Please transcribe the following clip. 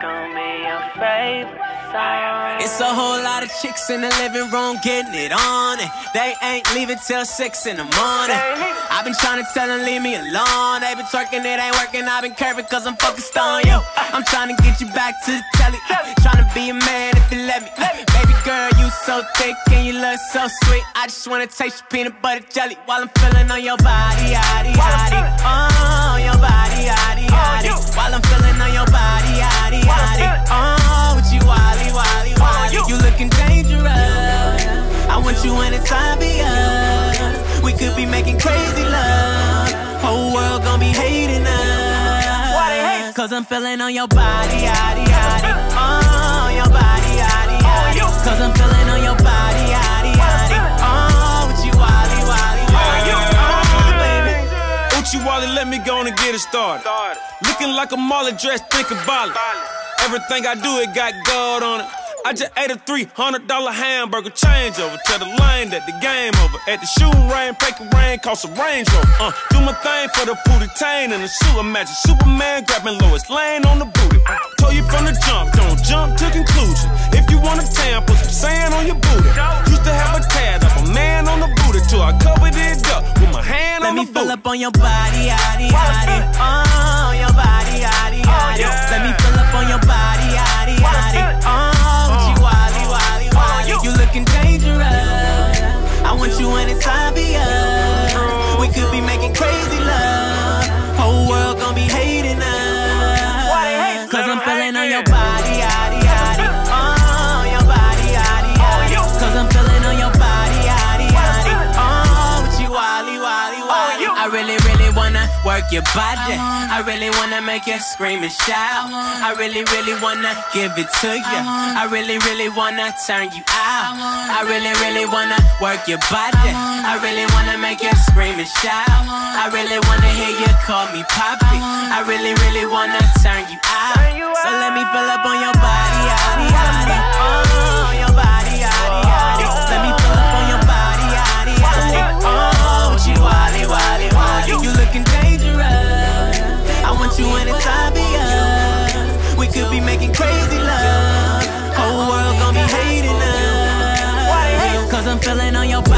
gonna be your favorite song? It's a whole lot of chicks in the living room getting it on, and they ain't leaving till six in the morning. I've been trying to tell them leave me alone. They been twerking, it ain't working. I've been curving cause I'm focused on you. I'm trying to get you back to the telly. Trying to be a man if you let me. Baby girl, you so thick and you look so sweet. I just wanna taste your peanut butter jelly while I'm feeling on your body, yaddy, yaddy. Oh, your body, yaddy, oh, yaddy. While I'm feeling on your body, want you anytime be us. We could be making crazy love. Whole world gon' be hating us. Cause I'm feeling on your body, yaddy, yaddy. Oh, your body, yaddy, yaddy. Cause I'm feeling on your body, yaddy, yaddy. Oh, with you, wally, wally, wally. Oh, baby. Oochie Wally, let me go on and get it started. Looking like a Marley dress, thinking violent. Everything I do, it got gold on it. I just ate a $300 hamburger changeover. Tell the lane that the game over. At the shooting rain, break a rain, cost a Range Rover. Uh, do my thing for the booty tain and the suit. Imagine Superman grabbing Lois Lane on the booty. Uh, told you from the jump, don't jump to conclusion. If you want a tan, put some sand on your booty. Used to have a tad of a man on the booty till I covered it up with my hand Let on me the fill booty. up on your body, yaddy, yaddy. Oh, your body, yaddy, yaddy. Be hating us. Cause I'm feeling on your body, yaddy, yaddy. Oh, your body, yaddy, yaddy. Cause I'm feeling on your body, yaddy, yaddy. Oh, with you, wally, wally, wally. I really, really wanna work your body. I really wanna make you scream and shout. I really, really wanna give it to you. I really, really wanna turn you out. I really, really wanna work your body. I really wanna make you scream name is Shy. I really wanna hear you call me Poppy. I really, really wanna turn you out. So let me fill up on your body, yaddy. Oh, your body, yaddy. Let me fill up on your body, yaddy, yaddy. Oh, she wally, wally, wally. You looking dangerous. I want you and it's. We could be making crazy love. Whole world gonna be hating us. I'm feeling on your body.